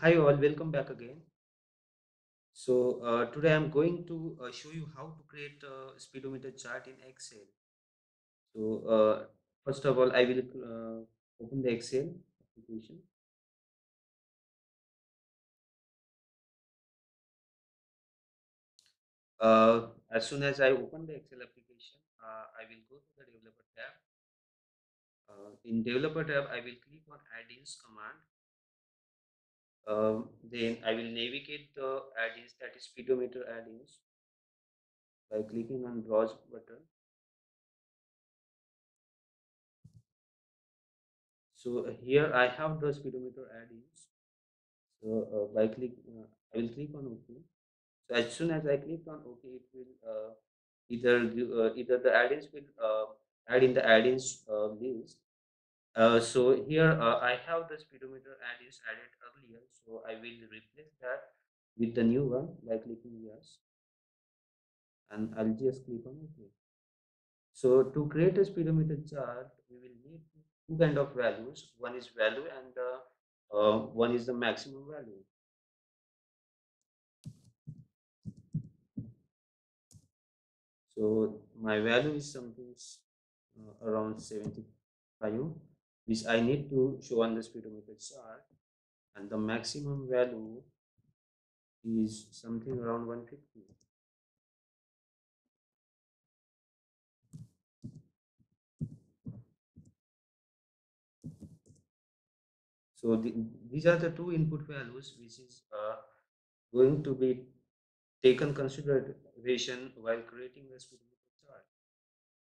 Hi all, welcome back again. So uh, today I'm going to uh, show you how to create a speedometer chart in Excel. So uh, first of all, I will uh, open the Excel application. Uh, as soon as I open the Excel application, uh, I will go to the developer tab. In developer tab, I will click on add-ins command. Um, then I will navigate the add-ins that is speedometer add-ins by clicking on browse button. So uh, here I have the speedometer add-ins. So uh, by click, uh, I will click on OK. So as soon as I click on OK, it will uh, either uh, either the add-ins will uh, add in the add-ins list. Uh, so here uh, I have the speedometer add-ins added earlier. So I will replace that with the new one by clicking yes. And I'll just click on OK. So to create a speedometer chart, we will need two kind of values. One is value and uh, uh, one is the maximum value. So my value is something uh, around 75, which I need to show on the speedometer chart. And the maximum value is something around 150. So the, these are the two input values which is uh, going to be taken consideration while creating the speedometer chart.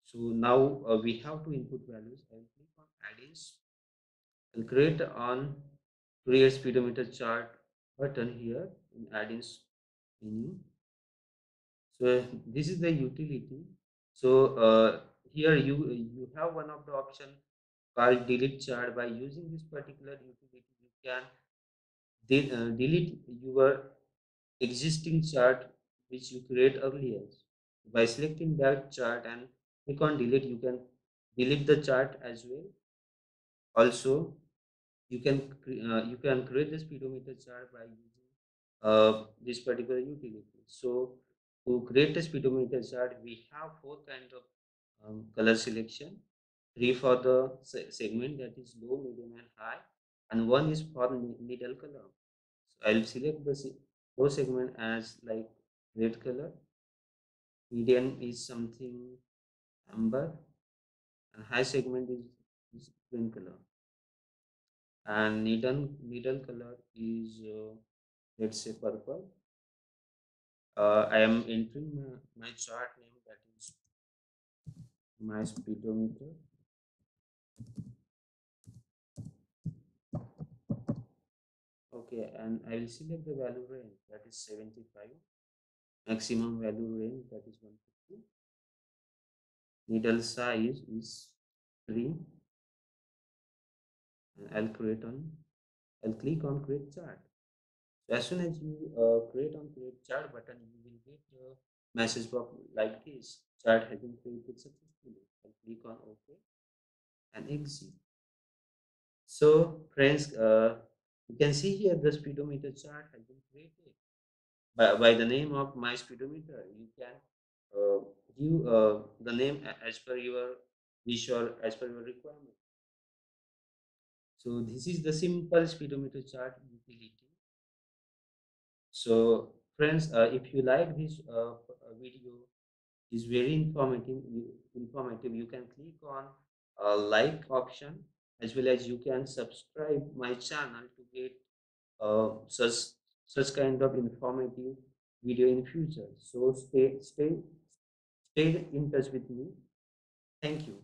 So now uh, we have two input values. I will click on I'll create on create speedometer chart button here in add-ins menu. So this is the utility. So uh, here you you have one of the option called delete chart. By using this particular utility, you can de uh, delete your existing chart which you create earlier. By selecting that chart and click on delete, you can delete the chart as well. Also, you can uh, you can create the speedometer chart by using uh, this particular utility. So to create a speedometer chart, we have four kinds of um, color selection three for the segment that is low, medium, and high, and one is for middle color. So I'll select the low segment as like red color, median is something amber, and high segment is, green color, and needle middle color is uh, let's say purple. Uh, I am entering my, my chart name that is my speedometer. Okay and I will select the value range that is 75 maximum value range that is 150 needle size is 3 I'll create on I'll click on create chart as soon as you uh, create on create chart button you will get a message box like this chart has been created successfully I'll click on OK and exit so friends uh, you can see here the speedometer chart has been created by, by the name of my speedometer. You can uh, give uh, the name as per your wish or as per your requirement. So this is the simple speedometer chart utility. So friends, uh, if you like this uh, video, is very informative. Informative. You can click on uh, like option as well as you can subscribe my channel to get uh, such such kind of informative video in future so stay stay stay in touch with me thank you